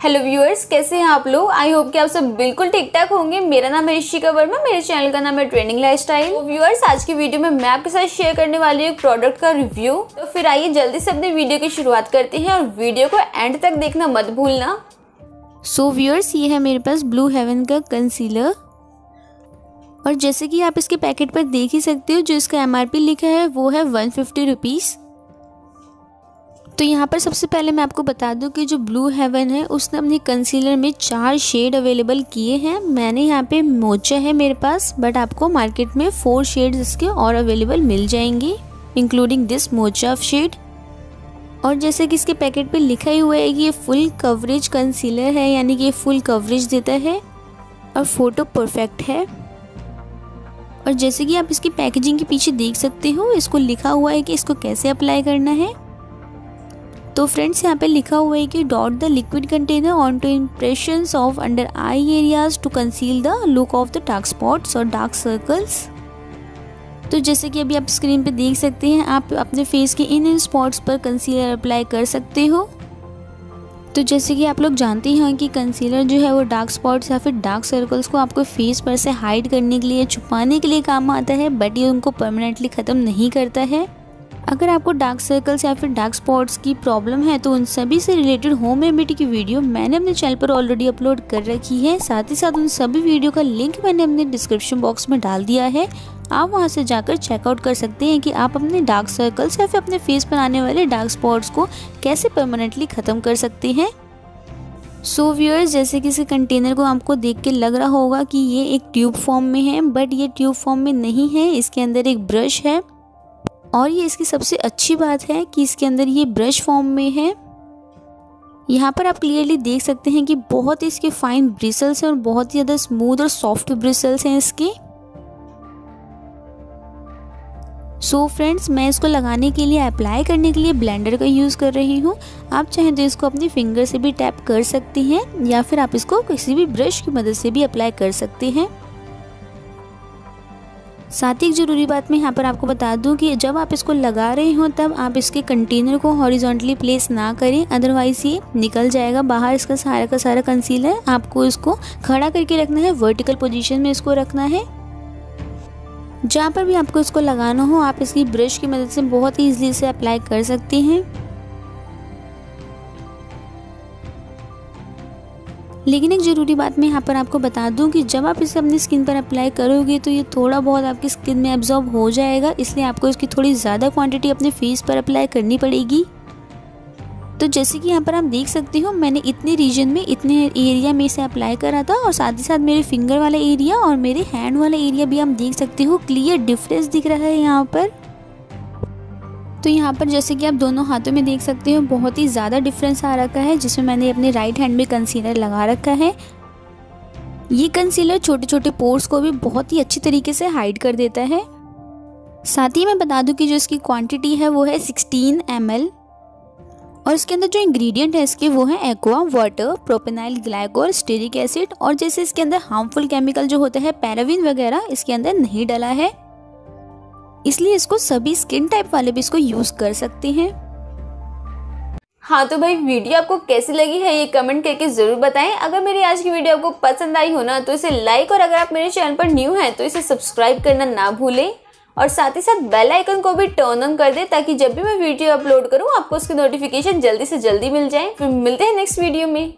Hello viewers कैसे हैं आप लोग? आई होप कि आप सब बिल्कुल ठीक ठाक होंगे। मेरा नाम है ऋषिका वर्मा मेरे चैनल का नाम है ट्रेंडिंग लाइफस्टाइल। तो व्यूअर्स आज की वीडियो में मैं आपके साथ शेयर करने वाली हूँ एक प्रोडक्ट का रिव्यू तो फिर आइए जल्दी से अपने वीडियो की शुरुआत करते हैं और वीडियो को एंड तक देखना मत भूलना। सो so, व्यूअर्स ये है मेरे पास ब्लू हेवन का कंसीलर और जैसे कि आप इसके पैकेट पर देख ही सकते हो जो इसका एमआरपी लिखा है वो है वन फिफ्टी रुपीज़ तो यहाँ पर सबसे पहले मैं आपको बता दूँ कि जो ब्लू हेवन है, उसने अपने कंसीलर में चार शेड अवेलेबल किए हैं। मैंने यहाँ पे मोचा है मेरे पास बट आपको मार्केट में फोर शेड्स इसके और अवेलेबल मिल जाएँगे including this mocha of shade और जैसे कि इसके पैकेट पे लिखा ही हुआ है कि ये फुल कवरेज कंसीलर है, यानी कि ये फुल कवरेज देता है, और फ़ोटो परफेक्ट है। और जैसे कि आप इसकी पैकेजिंग के पीछे देख सकते हो, इसको लिखा हुआ है कि इसको कैसे अप्लाई करना है। तो फ्रेंड्स, यहाँ पे लिखा हुआ है कि dot the liquid container on to impression of under eye areas to conceal the look of the dark spots और डार्क सर्कल्स तो जैसे कि अभी आप स्क्रीन पे देख सकते हैं, आप अपने फेस के इन इन स्पॉट्स पर कंसीलर अप्लाई कर सकते हो। तो जैसे कि आप लोग जानते हैं कि कंसीलर जो है वो डार्क स्पॉट्स या फिर डार्क सर्कल्स को आपको फेस पर से हाइड करने के लिए छुपाने के लिए काम आता है बट ये उनको परमानेंटली ख़त्म नहीं करता है। अगर आपको डार्क सर्कल्स या फिर डार्क स्पॉट्स की प्रॉब्लम है तो उन सभी से रिलेटेड होम रेमेडी की वीडियो मैंने अपने चैनल पर ऑलरेडी अपलोड कर रखी है। साथ ही साथ उन सभी वीडियो का लिंक मैंने अपने डिस्क्रिप्शन बॉक्स में डाल दिया है। आप वहाँ से जाकर चेकआउट कर सकते हैं कि आप अपने डार्क सर्कल्स या फिर अपने फेस पर आने वाले डार्क स्पॉट्स को कैसे परमानेंटली ख़त्म कर सकते हैं। सो so, व्यूअर्स जैसे कि कंटेनर को आपको देख के लग रहा होगा कि ये एक ट्यूब फॉर्म में है बट ये ट्यूब फॉर्म में नहीं है इसके अंदर एक ब्रश है। और ये इसकी सबसे अच्छी बात है कि इसके अंदर ये ब्रश फॉर्म में है। यहाँ पर आप क्लियरली देख सकते हैं कि बहुत ही इसके फाइन ब्रिसल्स हैं और बहुत ही ज़्यादा स्मूथ और सॉफ्ट ब्रिसल्स हैं इसके। सो so फ्रेंड्स मैं इसको लगाने के लिए अप्लाई करने के लिए ब्लेंडर का यूज़ कर रही हूँ। आप चाहें तो इसको अपनी फिंगर से भी टैप कर सकती हैं या फिर आप इसको किसी भी ब्रश की मदद से भी अप्लाई कर सकते हैं। साथ ही एक ज़रूरी बात मैं यहाँ पर आपको बता दूँ कि जब आप इसको लगा रहे हो, तब आप इसके कंटेनर को हॉरिजॉन्टली प्लेस ना करें अदरवाइज़ ये निकल जाएगा। बाहर इसका सारा का सारा कंसीलर आपको इसको खड़ा करके रखना है। वर्टिकल पोजिशन में इसको रखना है। जहाँ पर भी आपको इसको लगाना हो, आप इसकी ब्रश की मदद से बहुत ही ईजिली इसे अप्लाई कर सकते हैं। लेकिन एक ज़रूरी बात मैं यहाँ पर आपको बता दूँ कि जब आप इसे अपनी स्किन पर अप्लाई करोगे तो ये थोड़ा बहुत आपकी स्किन में एब्जॉर्ब हो जाएगा, इसलिए आपको इसकी थोड़ी ज़्यादा क्वांटिटी अपने फेस पर अप्लाई करनी पड़ेगी। तो जैसे कि यहाँ पर आप देख सकते हो, मैंने इतने रीजन में, इतने एरिया में इसे अप्लाई करा था, और साथ ही साथ मेरे फिंगर वाला एरिया और मेरे हैंड वाला एरिया भी आप देख सकते हो क्लियर डिफरेंस दिख रहा है यहाँ पर। तो यहाँ पर जैसे कि आप दोनों हाथों में देख सकते हो, बहुत ही ज़्यादा डिफरेंस आ रखा है, जिसमें मैंने अपने राइट हैंड में कंसीलर लगा रखा है। ये कंसीलर छोटे छोटे पोर्स को भी बहुत ही अच्छी तरीके से हाइड कर देता है। साथ ही मैं बता दूँ कि जो इसकी क्वांटिटी है, वो है 16 एम और इसके अंदर जो इंग्रेडिएंट है इसके, वो है aqua water propylene glycol stearic acid और जैसे इसके अंदर हार्मफुल केमिकल जो होता है पैराविन वगैरह, इसके अंदर नहीं डला है। इसलिए इसको सभी स्किन टाइप वाले भी इसको यूज़ कर सकते हैं। हाँ तो भाई वीडियो आपको कैसी लगी है ये कमेंट करके ज़रूर बताएँ। अगर मेरी आज की वीडियो आपको पसंद आई हो ना तो इसे लाइक और अगर आप मेरे चैनल पर न्यू हैं तो इसे सब्सक्राइब करना ना भूलें। और साथ ही साथ बेल आइकन को भी टर्न ऑन कर दें, ताकि जब भी मैं वीडियो अपलोड करूँ, आपको उसकी नोटिफिकेशन जल्दी से जल्दी मिल जाए। फिर मिलते हैं नेक्स्ट वीडियो में।